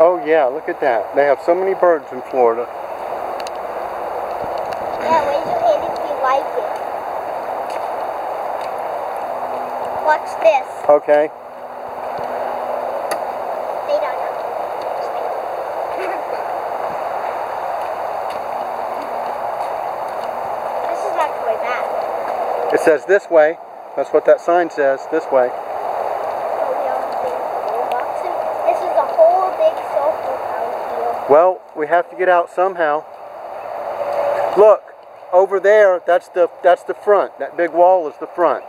Oh yeah, look at that. They have so many birds in Florida. Yeah, raise your hand if you like it. Watch this. Okay. They don't know. this is not going bad. It says this way. That's what that sign says. This way. So we all have things to do. Boxing. This is a whole big out here. Well, we have to get out somehow. Look, over there, that's the that's the front. That big wall is the front.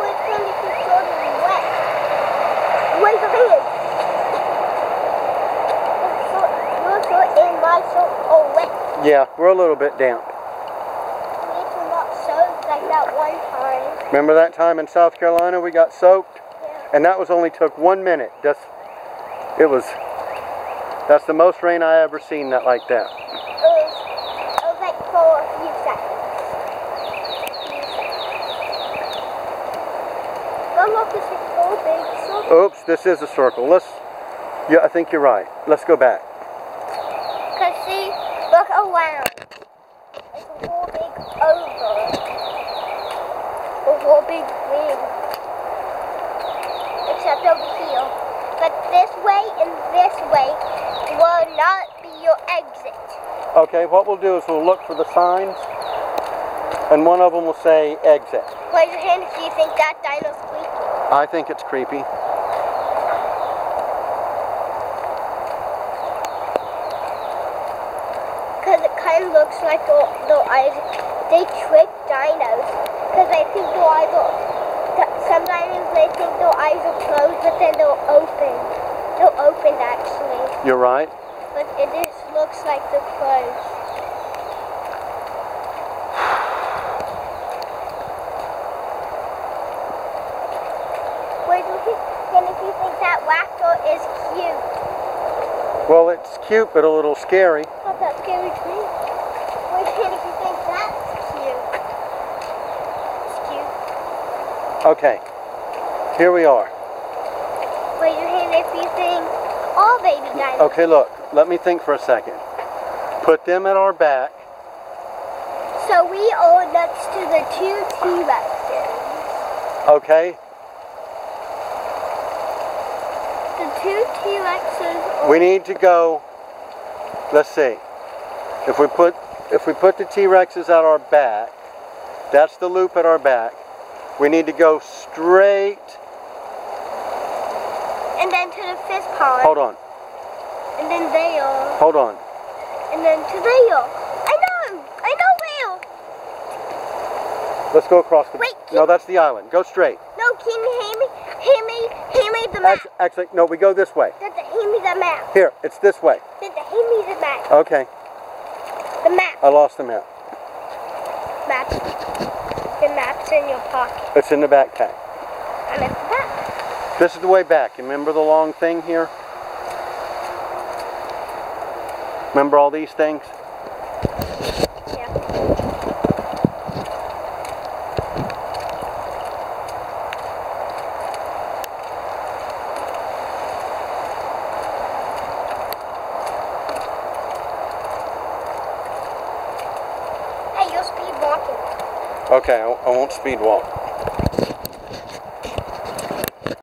Wait, Sandy, you're totally wet. Raise your hand. Your shirt- Your and my are wet. Yeah, we're a little bit damp. We need to not soak like that one time. Remember that time in South Carolina we got soaked? And that was only took one minute. Just it was that's the most rain I ever seen that like that. It was, it was like for a few seconds. Few seconds. But look, it's a whole big circle. Oops, this is a circle. Let's yeah, I think you're right. Let's go back. Cause see, look around. It's a whole big oval. A whole big ring. Over here. But this way and this way will not be your exit. Okay, what we'll do is we'll look for the signs and one of them will say exit. Raise your hand if you think that dino's creepy. I think it's creepy. Because it kind of looks like the, the eyes, they trick dinos. Because they think their eyes some dinos, they think eyes are closed, but then they're open. They're opened actually. You're right. But it just looks like they're closed. Wait, and if you think that raptor is cute. Well, it's cute but a little scary. Not that scary to me. Wait, if you think that's cute. It's cute. Okay. Here we are. Wait, and if you think all baby dinos. Okay, look. Let me think for a second. Put them at our back. So we are next to the two T-Rexes. Okay. The two T-Rexes We need to go. Let's see. If we put if we put the T-Rexes at our back, that's the loop at our back. We need to go straight. And then to the fifth pond. Hold on. And then there. Hold on. And then to there. I know! I know where! Let's go across the. Wait, No, that's the island. Go straight. No, can you hand me, hand me, the map? Actually, actually, no. We go this way. Hand me the map? Here, it's this way. They me the map? Okay. The map. I lost the map. Map. The map's in your pocket. It's in the backpack. And it's the map. This is the way back. You remember the long thing here? Remember all these things? Hey, you're speed walking. Okay, I, I won't speed walk.